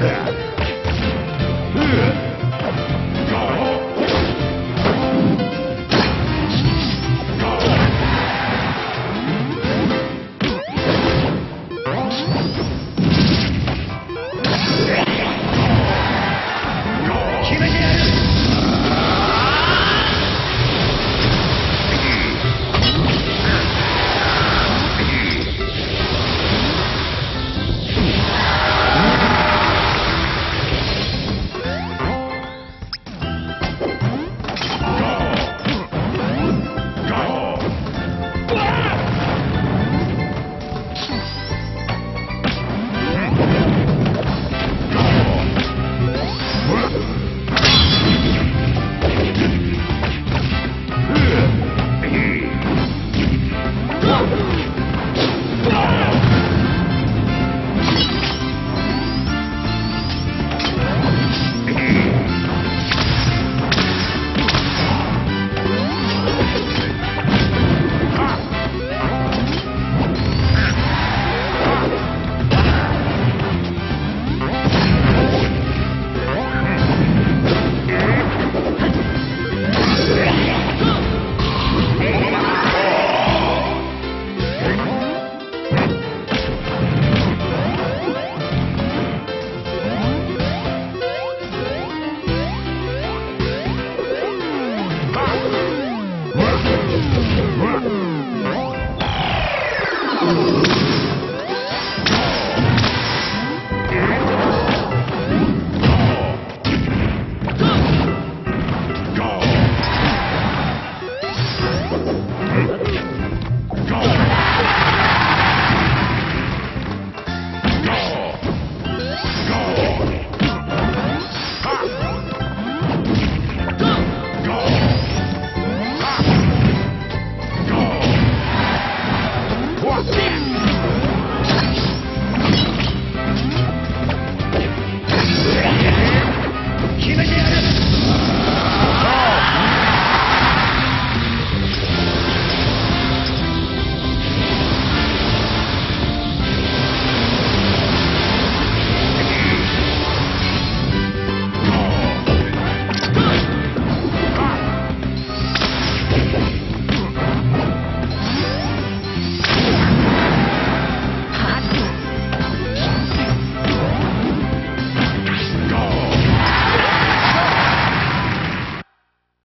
Yeah.